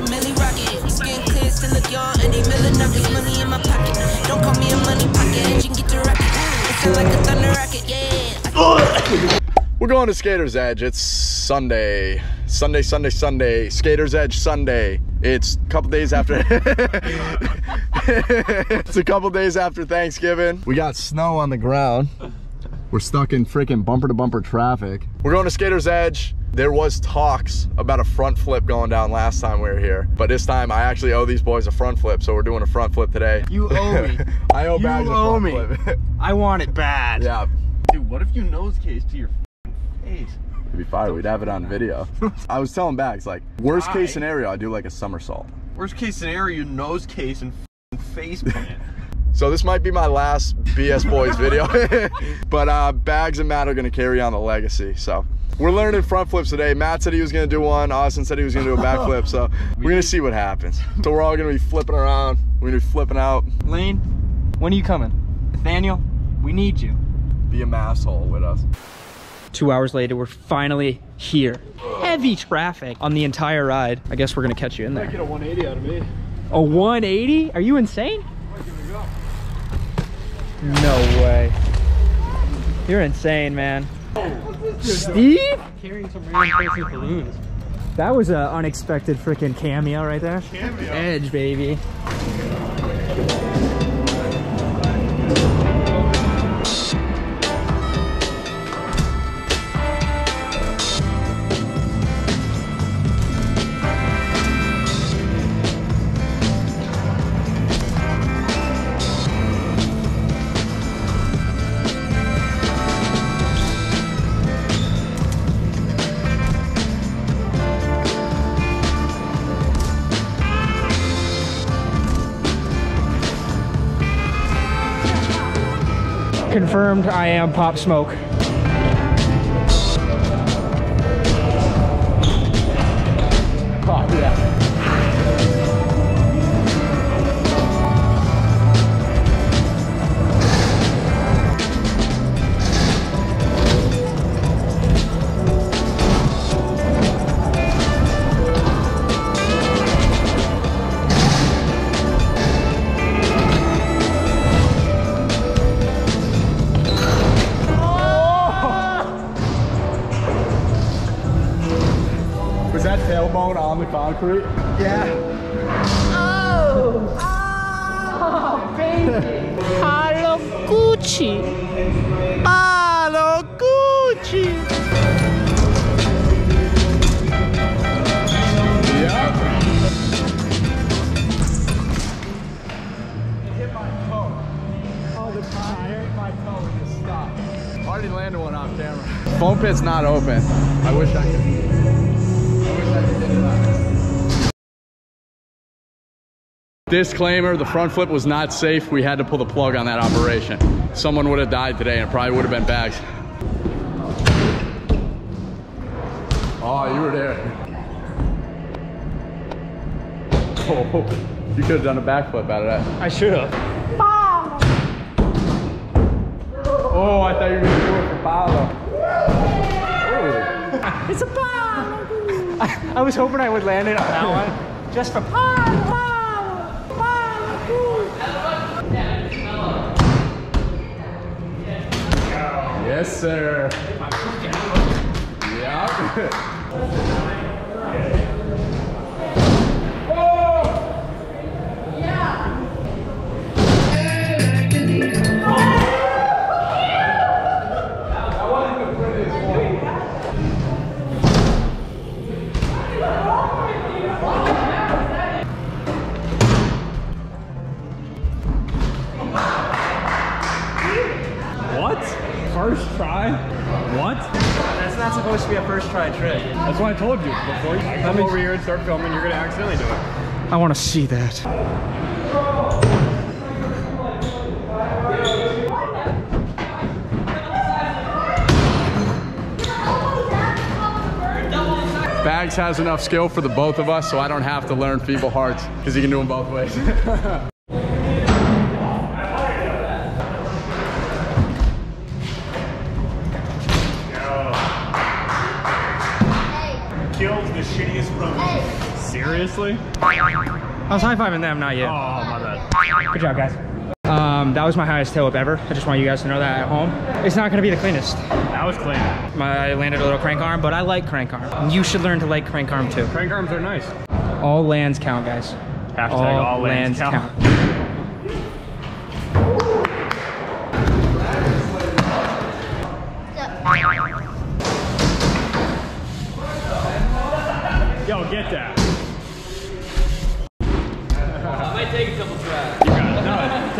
a milli rocket. Skin clear, still look young, and they. Money in my pocket. Don't call me a money pocket. Engine get the rocket. It sound like a thunder rocket, yeah. We're going to Skater's Edge. It's Sunday. Sunday, Sunday, Sunday. Skater's Edge Sunday. It's a couple days after. it's a couple days after Thanksgiving. We got snow on the ground. We're stuck in freaking bumper to bumper traffic. We're going to Skater's Edge. There was talks about a front flip going down last time we were here, but this time I actually owe these boys a front flip, so we're doing a front flip today. You owe me. I owe You Bags a owe front me. flip. I want it bad. yeah, Dude, what if you nose case to your face? it'd be fire. We'd have it on video. I was telling Bags like, worst Why? case scenario, I do like a somersault. Worst case scenario, you nose case and face plant. So this might be my last BS Boys video, but uh, Bags and Matt are gonna carry on the legacy. So we're learning front flips today. Matt said he was gonna do one. Austin said he was gonna do a backflip. So we're gonna see what happens. So we're all gonna be flipping around. We're gonna be flipping out. Lane, when are you coming? Nathaniel, we need you. Be a masshole with us. Two hours later, we're finally here. Heavy traffic on the entire ride. I guess we're gonna catch you in there. Get a 180 out of me. A 180? Are you insane? No way. You're insane, man. Steve? Carrying some random balloons. That was an unexpected freaking cameo right there. Cameo. Edge, baby. Confirmed I am Pop Smoke. Tailbone on the concrete? Hello oh. Oh, Gucci. Hello Gucci. Yep. Oh, the tire, my toe just stopped. Already landed one off camera. Foam pit's not open. I wish I could. Disclaimer, the front flip was not safe. We had to pull the plug on that operation. Someone would have died today and it probably would have been bags. Oh, you were there. Oh, you could have done a backflip out of that. I should have. Oh, I thought you were going to do it for Paolo. It's a pie. I, I was hoping I would land it on that one. Just for. Yes, sir. Yep. First try? What? That's not supposed to be a first try trick. That's what I told you. Before you come over here and start filming, you're gonna accidentally do it. I want to see that. Bags has enough skill for the both of us, so I don't have to learn feeble hearts because he can do them both ways. Seriously? I was high-fiving them, not you. Oh, my bad. Good job, guys. Um, that was my highest tail whip ever. I just want you guys to know that at home. It's not gonna be the cleanest. That was clean. My, I landed a little crank arm, but I like crank arm. You should learn to like crank arm too. Crank arms are nice. All lands count, guys. Hashtag all, lands, count. Yo,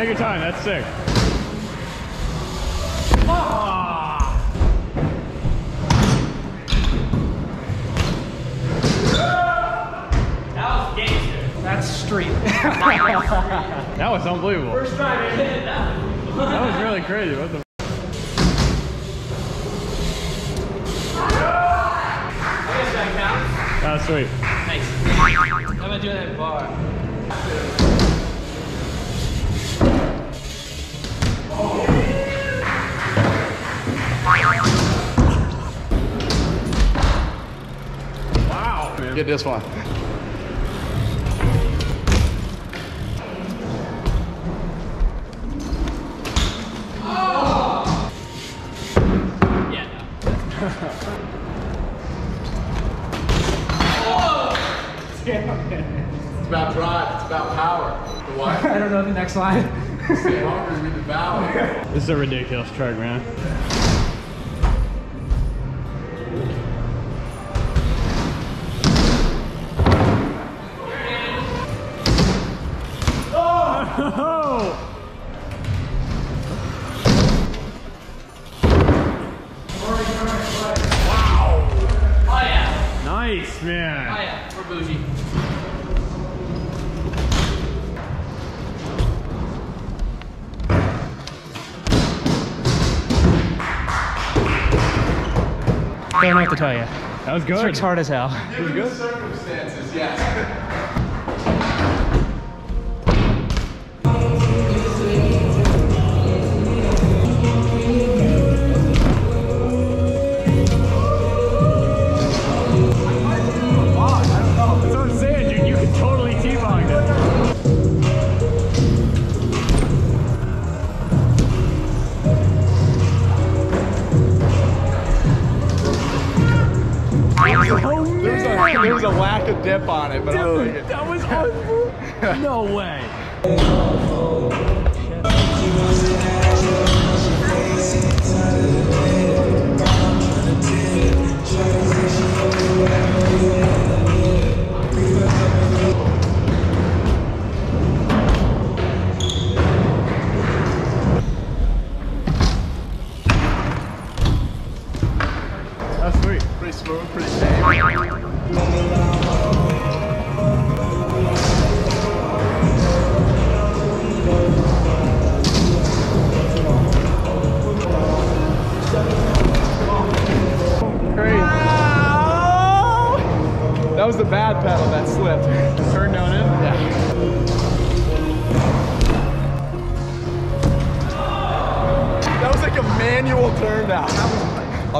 take your time. That's sick. Ah! That was gangster. That's street. That was unbelievable. First time That was really crazy. What the? That's ah, sweet. I'm gonna do that bar. Wow. Get this one. It's about drive. It's about power. The what? I don't know the next line. This is a ridiculous truck, man. Don't know what to tell you. That was good. Trick's hard as hell. Given the circumstances, yes. dip on it, but I'll take it. That was unbelievable. No way.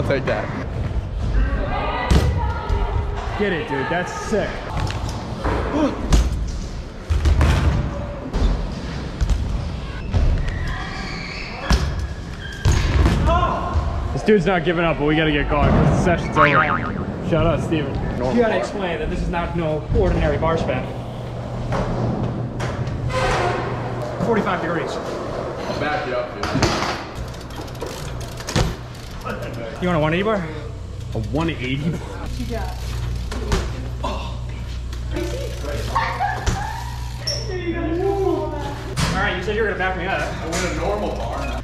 I'll take that. Get it, dude. That's sick. This dude's not giving up, but we gotta get going because the session's over. Shout out, Steven. You gotta explain that this is not no ordinary bar spin. 45 degrees. I'll back you up, dude. You want a 180 bar? A 180? bar All right, you said you were gonna back me up. I win a normal bar.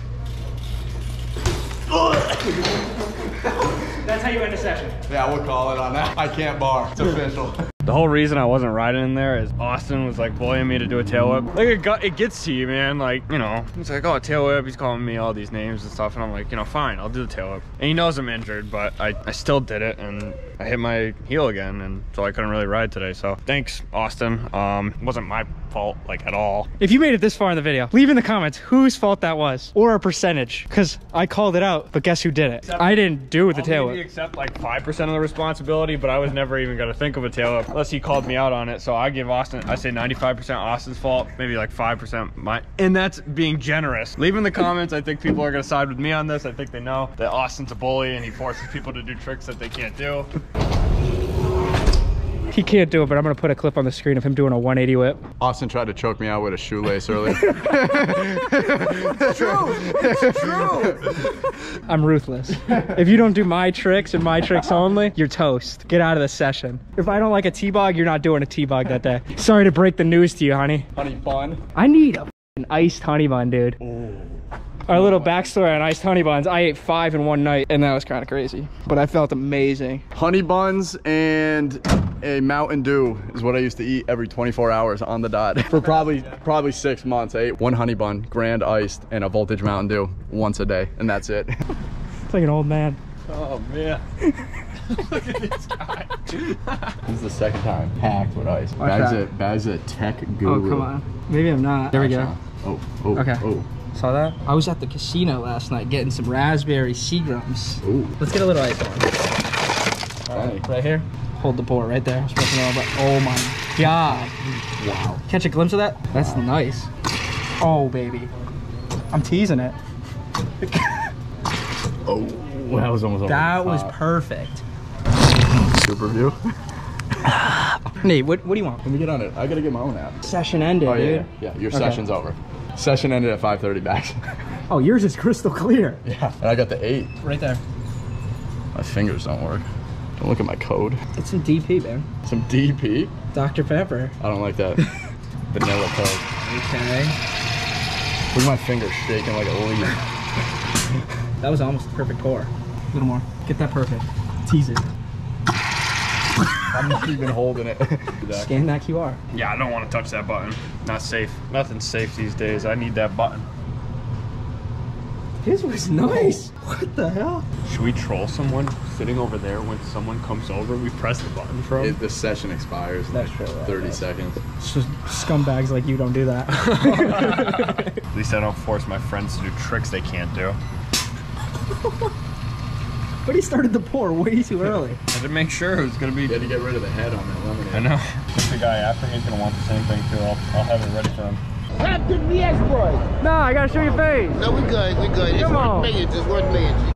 That's how you end a session. Yeah, we'll call it on that. I can't bar. It's official. The whole reason I wasn't riding in there is Austin was like bullying me to do a tail whip. Like it got, it gets to you, man. Like, you know, he's like, oh, tail whip. He's calling me all these names and stuff. And I'm like, you know, fine, I'll do the tail whip. And he knows I'm injured, but I, I still did it. And I hit my heel again. And so I couldn't really ride today. So thanks, Austin. Um, it wasn't my fault, like at all. If you made it this far in the video, leave in the comments whose fault that was or a percentage because I called it out, but guess who did it? I didn't do the I'll tail maybe whip. accept like 5% of the responsibility, but I was never even gonna think of a tail whip. Unless he called me out on it. So I give Austin, I say 95% Austin's fault, maybe like 5% mine. And that's being generous. Leave in the comments. I think people are to side with me on this. I think they know that Austin's a bully and he forces people to do tricks that they can't do. He can't do it, but I'm gonna put a clip on the screen of him doing a 180 whip. Austin tried to choke me out with a shoelace earlier. It's true. It's true. I'm ruthless. if you don't do my tricks and my tricks only, you're toast. Get out of the session. If I don't like a T-bog, you're not doing a T-bog that day. Sorry to break the news to you, honey. Honey bun. I need a f***ing iced honey bun, dude. Our little backstory on iced honey buns. I ate five in one night, and that was kind of crazy. But I felt amazing. Honey buns and a Mountain Dew is what I used to eat every 24 hours on the dot. For probably probably six months, I ate one honey bun, grand iced, and a voltage Mountain Dew once a day, and that's it. It's like an old man. Oh man. Look at this guy. this is the second time Packed with ice. Watch Bag's that. a, Bag's a tech Oh, come on. Maybe I'm not. There we go. Oh, oh, Okay. oh, Saw that? I was at the casino last night getting some raspberry Seagrams. oh. Let's get a little ice on. Funny. Right here. Hold the pour right there. Smoking all but oh my god. Wow. Catch a glimpse of that? That's nice. Oh baby. I'm teasing it. Oh, that was almost That was top. perfect. super view. Nate, what, what do you want? Let me get on it. I gotta get my own app. Session ended, Oh yeah, dude. yeah. yeah. Your Okay. session's over. Session ended at 5:30 bags. Oh, yours is crystal clear. yeah. And I got the eight. Right there. My fingers don't work. Don't look at my code. It's some DP, man. Some DP. Dr. Pepper. I don't like that. Vanilla Coke. Okay. Look at my fingers shaking like a leaf. That was almost a perfect pour. A little more. Get that perfect. Tease it. I'm not even holding it. Scan that QR. Yeah, I don't want to touch that button. Not safe. Nothing's safe these days. I need that button. His was nice. What the hell? Should we troll someone sitting over there when someone comes over? We press the button for them. It, the session expires in That's like true, right, 30 right. seconds. It's just scumbags like you don't do that. At least I don't force my friends to do tricks they can't do. But he started the pour way too early. I had to make sure it was gonna be. You had to get rid of the head on that lemonade. I know. If the guy after me's gonna want the same thing too, I'll, I'll have it ready for him. Captain Mexbroy! No, I gotta show your face. No, we good. We good. It's Come worth on. millions. It's worth millions.